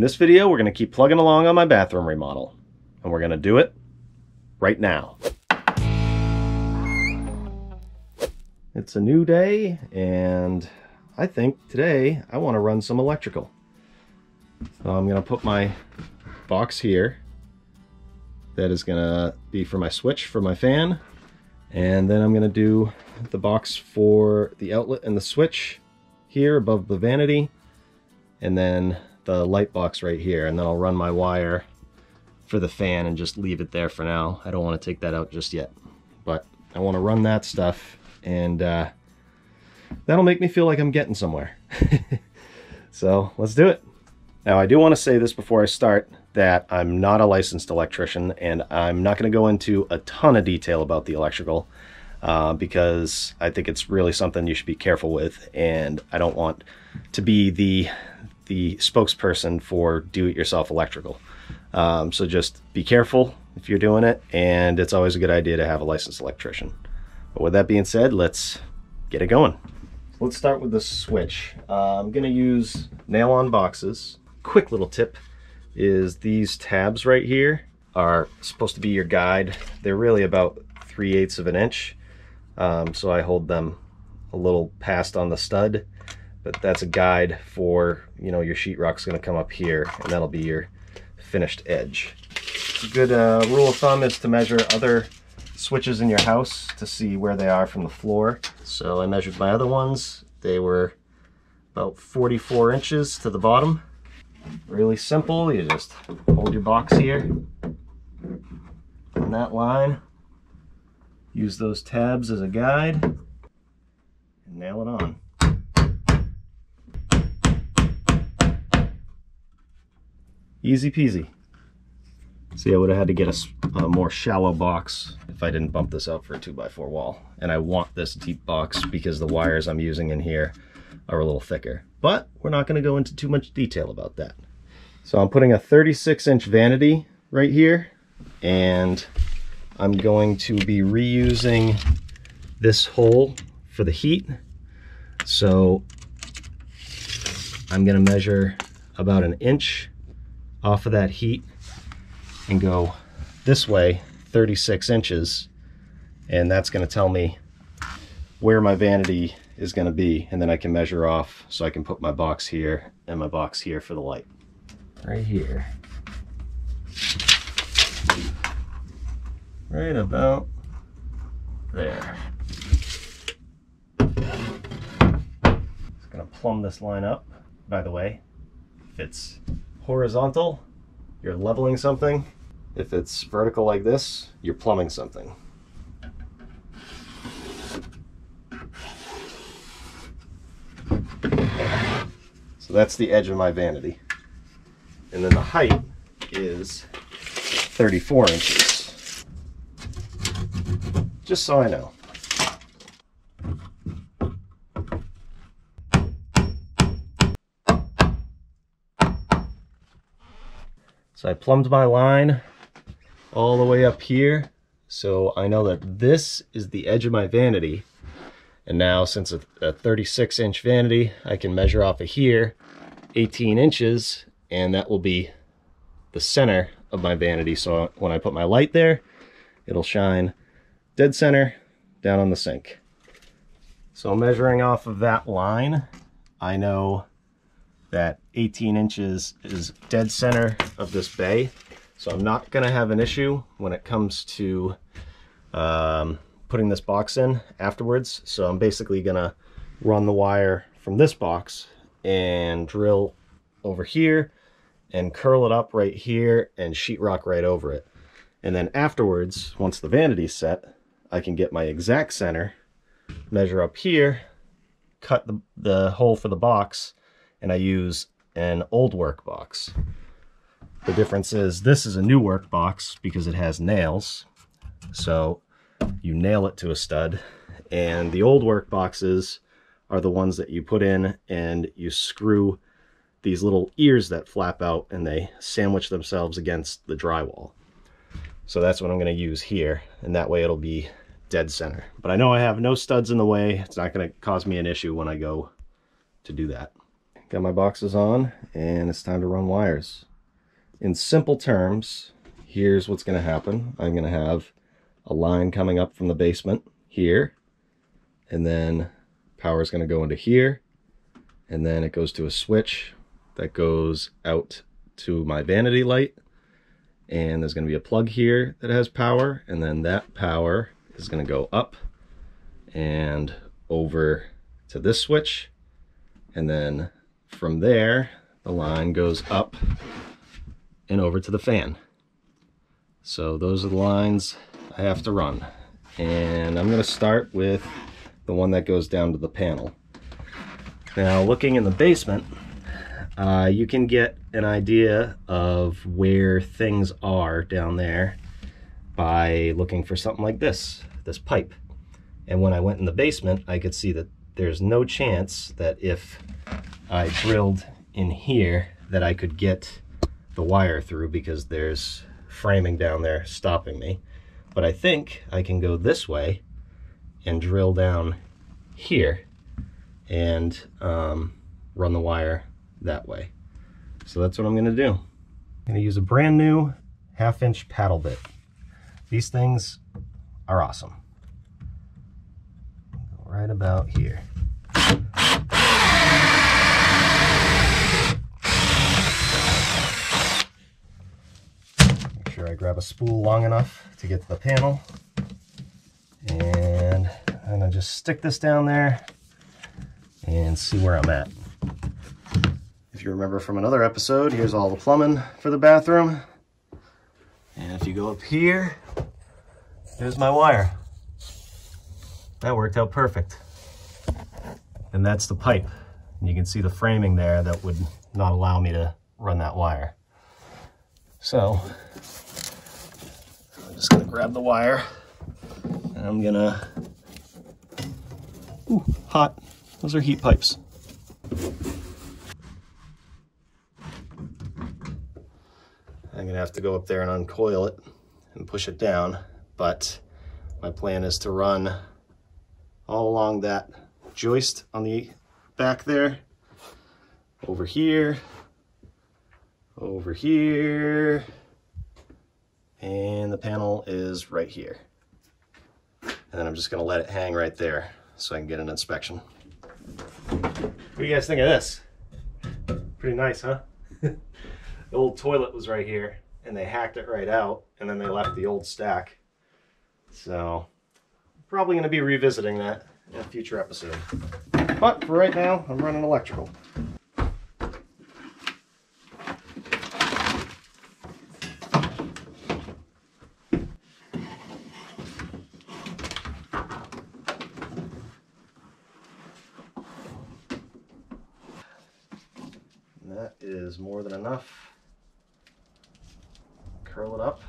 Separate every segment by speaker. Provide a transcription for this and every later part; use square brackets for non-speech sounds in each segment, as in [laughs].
Speaker 1: In this video, we're gonna keep plugging along on my bathroom remodel. And we're gonna do it right now. It's a new day, and I think today I wanna run some electrical. So I'm gonna put my box here. That is gonna be for my switch for my fan. And then I'm gonna do the box for the outlet and the switch here above the vanity. And then the light box right here. And then I'll run my wire for the fan and just leave it there for now. I don't wanna take that out just yet. But I wanna run that stuff and uh, that'll make me feel like I'm getting somewhere. [laughs] so let's do it. Now I do want to say this before I start that I'm not a licensed electrician and I'm not going to go into a ton of detail about the electrical uh, because I think it's really something you should be careful with and I don't want to be the the spokesperson for do-it-yourself electrical. Um, so just be careful if you're doing it and it's always a good idea to have a licensed electrician. But with that being said, let's get it going. Let's start with the switch. Uh, I'm going to use nail-on boxes quick little tip is these tabs right here are supposed to be your guide. They're really about 3 eighths of an inch. Um, so I hold them a little past on the stud, but that's a guide for, you know, your sheetrock's gonna come up here and that'll be your finished edge. A good uh, rule of thumb is to measure other switches in your house to see where they are from the floor. So I measured my other ones. They were about 44 inches to the bottom. Really simple, you just hold your box here on that line, use those tabs as a guide, and nail it on. Easy peasy. See, I would have had to get a, a, more shallow box if I didn't bump this out for a 2x4 wall. And I want this deep box because the wires I'm using in here are a little thicker. But we're not going to go into too much detail about that. So I'm putting a 36 inch vanity right here and I'm going to be reusing this hole for the heat. So I'm going to measure about an inch off of that heat and go this way 36 inches and that's going to tell me where my vanity is going to be and then I can measure off so I can put my box here and my box here for the light. Right here. Right about there. Just gonna plumb this line up. By the way if it's horizontal you're leveling something if it's vertical like this you're plumbing something So that's the edge of my vanity. And then the height is 34 inches. Just so I know. So I plumbed my line all the way up here. So I know that this is the edge of my vanity and now since a, a 36 inch vanity, I can measure off of here 18 inches and that will be the center of my vanity. So when I put my light there, it'll shine dead center down on the sink. So measuring off of that line, I know that 18 inches is dead center of this bay. So I'm not gonna have an issue when it comes to um, putting this box in afterwards. So I'm basically gonna run the wire from this box and drill over here and curl it up right here and sheetrock right over it. And then afterwards, once the vanity's set, I can get my exact center, measure up here, cut the, the hole for the box, and I use an old work box. The difference is this is a new work box because it has nails. So you nail it to a stud. And the old work boxes are the ones that you put in and you screw these little ears that flap out and they sandwich themselves against the drywall. So that's what I'm going to use here. And that way it'll be dead center. But I know I have no studs in the way. It's not going to cause me an issue when I go to do that. Got my boxes on, and it's time to run wires. In simple terms, here's what's going to happen. I'm going to have a line coming up from the basement here, and then power is going to go into here, and then it goes to a switch that goes out to my vanity light, and there's going to be a plug here that has power, and then that power is going to go up and over to this switch, and then from there, the line goes up and over to the fan. So those are the lines I have to run. And I'm going to start with the one that goes down to the panel. Now looking in the basement, uh, you can get an idea of where things are down there by looking for something like this, this pipe. And when I went in the basement, I could see that there's no chance that if I drilled in here that I could get the wire through because there's framing down there stopping me. But I think I can go this way and drill down here and um, run the wire that way. So that's what I'm gonna do. I'm gonna use a brand new half inch paddle bit. These things are awesome. Right about here. Make sure I grab a spool long enough to get to the panel. And I'm gonna just stick this down there and see where I'm at. If you remember from another episode, here's all the plumbing for the bathroom. And if you go up here, there's my wire. That worked out perfect. And that's the pipe. And you can see the framing there that would not allow me to run that wire. So, just gonna grab the wire and I'm gonna, ooh, hot. Those are heat pipes. I'm gonna have to go up there and uncoil it and push it down, but my plan is to run all along that joist on the back there, over here, over here, and the panel is right here. And then I'm just gonna let it hang right there so I can get an inspection. What do you guys think of this? Pretty nice, huh? [laughs] the old toilet was right here and they hacked it right out and then they left the old stack. So probably to be revisiting that in a future episode. But for right now, I'm running electrical. And that is more than enough. Curl it up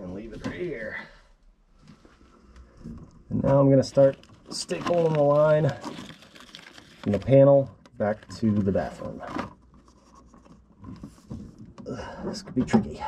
Speaker 1: and leave it right here. And now I'm going to start stapling the line from the panel back to the bathroom. Ugh, this could be tricky.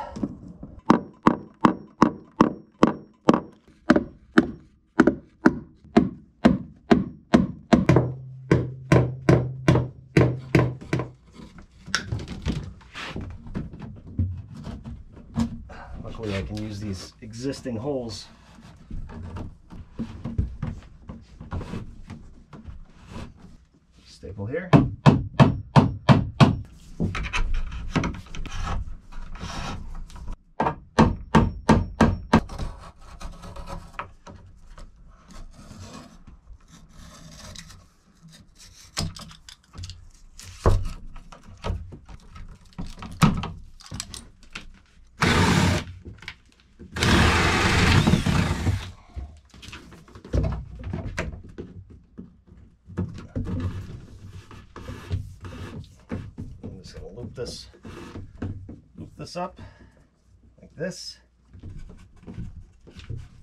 Speaker 1: Can use these existing holes. Staple here. I'm just gonna loop this, loop up like this. And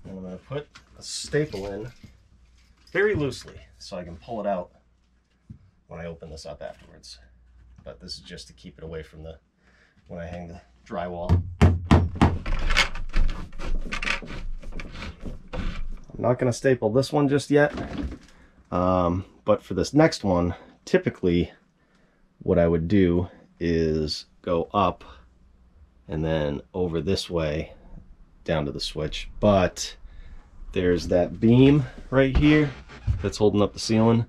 Speaker 1: I'm gonna put a staple in very loosely so I can pull it out when I open this up afterwards. But this is just to keep it away from the, when I hang the drywall. I'm not gonna staple this one just yet. Um, but for this next one, typically what I would do is go up and then over this way down to the switch. But there's that beam right here that's holding up the ceiling.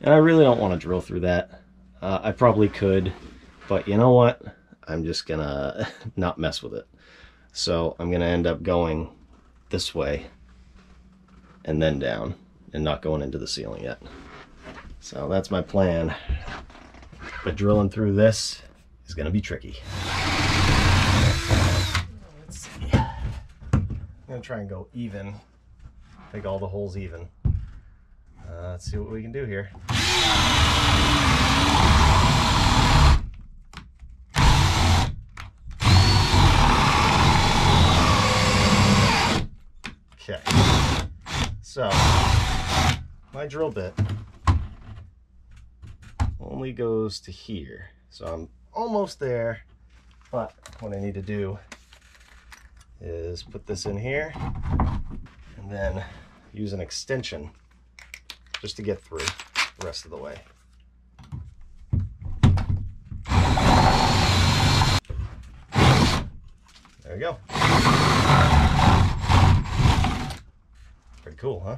Speaker 1: And I really don't want to drill through that. Uh, I probably could, but you know what? I'm just gonna [laughs] not mess with it. So I'm gonna end up going this way and then down and not going into the ceiling yet. So that's my plan. But drilling through this is gonna be tricky. Let's see. I'm gonna try and go even. Make all the holes even. Uh, let's see what we can do here. Okay. So, my drill bit only goes to here. So I'm almost there, but what I need to do is put this in here and then use an extension just to get through the rest of the way. There we go. Pretty cool, huh?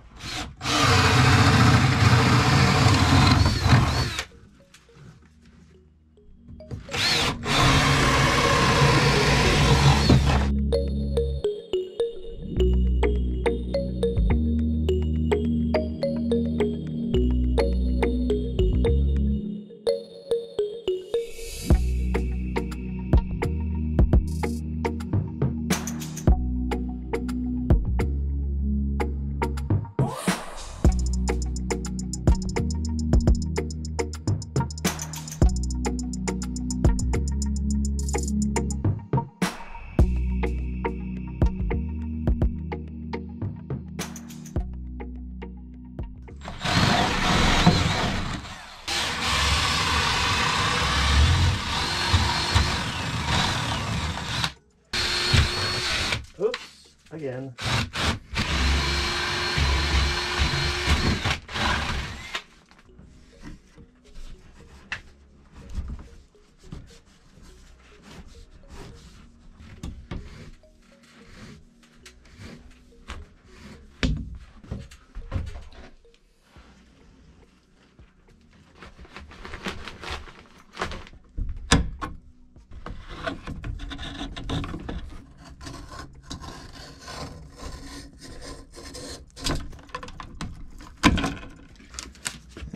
Speaker 1: Again.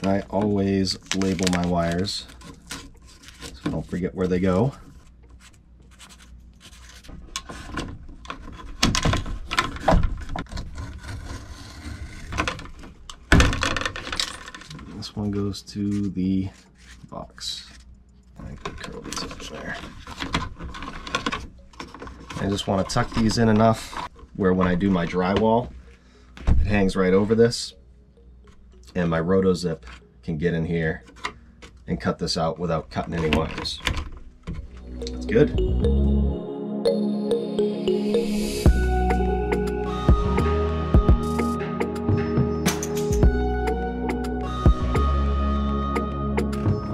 Speaker 1: And I always label my wires so I don't forget where they go. This one goes to the box. I can curl these up there. I just want to tuck these in enough where when I do my drywall, it hangs right over this and my rotozip can get in here and cut this out without cutting any wires. That's good.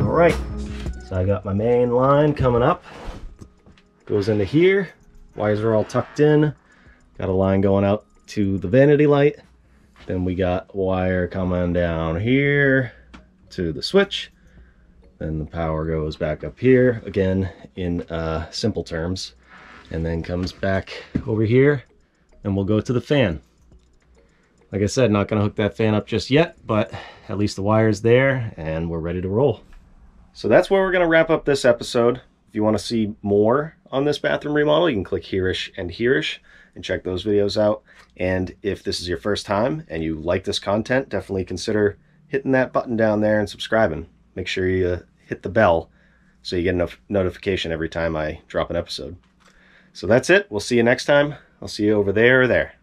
Speaker 1: All right, so I got my main line coming up. Goes into here. Wires are all tucked in. Got a line going out to the vanity light. Then we got wire coming down here to the switch. Then the power goes back up here, again in uh, simple terms. And then comes back over here and we'll go to the fan. Like I said, not gonna hook that fan up just yet, but at least the wire's there and we're ready to roll. So that's where we're gonna wrap up this episode. If you wanna see more on this bathroom remodel, you can click hereish and hereish and check those videos out. And if this is your first time and you like this content, definitely consider hitting that button down there and subscribing. Make sure you uh, hit the bell so you get a notification every time I drop an episode. So that's it. We'll see you next time. I'll see you over there or there.